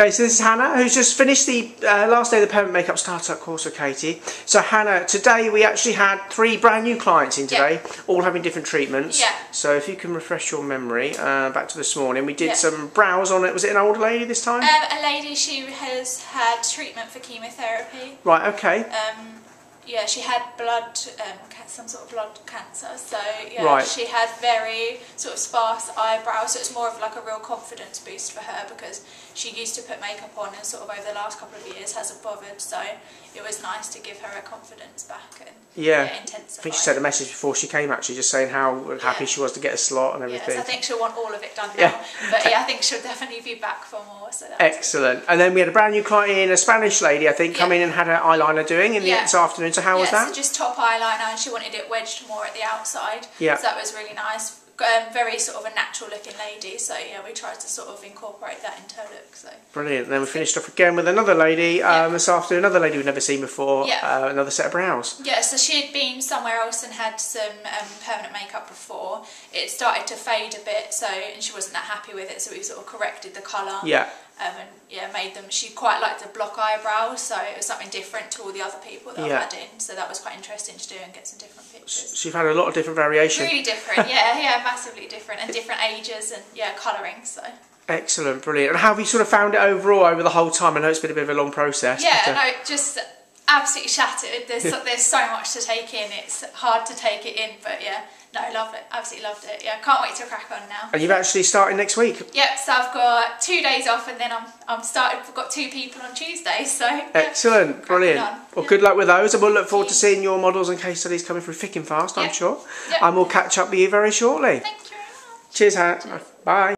Okay, so this is Hannah, who's just finished the uh, last day of the permanent makeup startup course with Katy. So Hannah, today we actually had three brand new clients in today, Yeah. all having different treatments. Yeah. So if you can refresh your memory uh, back to this morning, we did Yeah. some brows on it. Was it an older lady this time? Um, a lady, she has had treatment for chemotherapy. right, okay. Um, yeah, she had blood, um, some sort of blood cancer. So yeah, Right. she had very sort of sparse eyebrows. So it's more of like a real confidence boost for her because she used to put makeup on and sort of over the last couple of years hasn't bothered. So it was nice to give her a confidence back and Yeah. yeah. I think she sent a message before she came actually, just saying how happy Yeah. she was to get a slot and Yes, everything. I think she'll want all of it done Yeah. now. But yeah, I think she'll definitely be back for more. So that's Excellent. And then we had a brand new client in, a Spanish lady, I think, come in and had her eyeliner doing in the this afternoon. So how was that? so just top eyeliner and she wanted it wedged more at the outside. Yeah. So that was really nice. Um, very sort of a natural looking lady. So yeah, we tried to sort of incorporate that into her look. So Brilliant. And then we finished off again with another lady um, Yeah. this afternoon, another lady we've never seen before, Yeah. uh, another set of brows. yeah, so she had been somewhere else and had some um, permanent makeup before. It started to fade a bit, so and she wasn't that happy with it. So we sort of corrected the colour. Yeah. Um, and yeah, made them. She quite liked the block eyebrows, so it was something different to all the other people that Yeah. I've had in. So that was quite interesting to do and get some different pictures. So you've had a lot of different variation. Really different, yeah, yeah, massively different, and different ages and yeah, colouring. So Excellent, brilliant. And how have you sort of found it overall over the whole time? I know it's been a bit of a long process. yeah, but, uh, no, just absolutely shattered. There's so, there's so much to take in. It's hard to take it in, but yeah, no, loved it. Absolutely loved it. Yeah, can't wait to crack on now. And you've actually started next week. Yep, so I've got two days off, and then I'm I'm started. I've got two people on Tuesday, so Excellent, cracking brilliant. on. Well, Yeah. good luck with those, and we'll look forward to seeing your models and case studies coming through thick and fast, I'm sure. Yeah. And we'll catch up with you very shortly. Thank you very much. Cheers, Hannah. Bye.